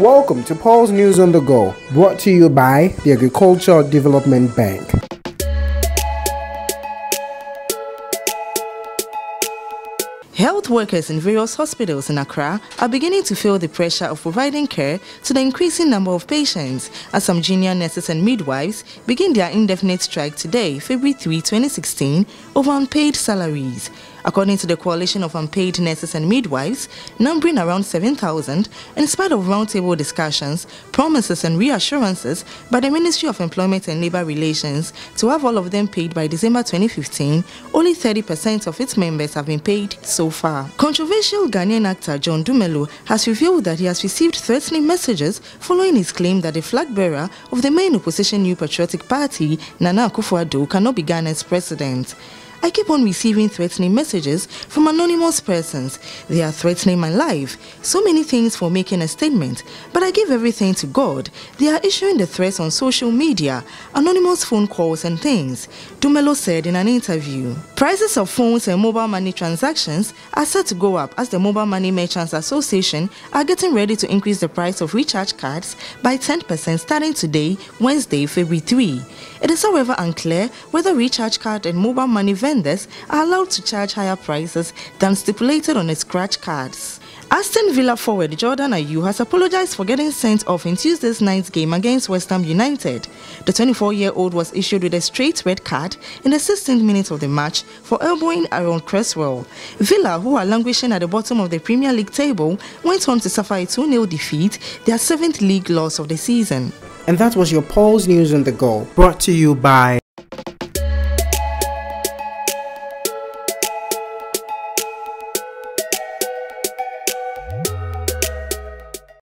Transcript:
Welcome to Pulse News on the Go, brought to you by the Agricultural Development Bank. Health workers in various hospitals in Accra are beginning to feel the pressure of providing care to the increasing number of patients as some junior nurses and midwives begin their indefinite strike today, February 3, 2016, over unpaid salaries. According to the Coalition of Unpaid Nurses and Midwives, numbering around 7,000, in spite of roundtable discussions, promises and reassurances by the Ministry of Employment and Labour Relations to have all of them paid by December 2015, only 30% of its members have been paid so far. Controversial Ghanaian actor John Dumelo has revealed that he has received threatening messages following his claim that the flag bearer of the main opposition New Patriotic Party, Nana Akufo-Addo, cannot be Ghana's president. I keep on receiving threatening messages from anonymous persons. They are threatening my life. So many things for making a statement, but I give everything to God. They are issuing the threats on social media, anonymous phone calls and things, Dumelo said in an interview. Prices of phones and mobile money transactions are set to go up as the Mobile Money Merchants Association are getting ready to increase the price of recharge cards by 10% starting today, Wednesday, February 3. It is however unclear whether recharge card and mobile money vendors are allowed to charge higher prices than stipulated on its scratch cards. Aston Villa forward Jordan Ayew has apologized for getting sent off in Tuesday's night's game against West Ham United. The 24-year-old was issued with a straight red card in the 16th minute of the match for elbowing Aaron Cresswell. Villa, who are languishing at the bottom of the Premier League table, went on to suffer a 2-0 defeat, their seventh league loss of the season. And that was your Pulse News on the Go, brought to you by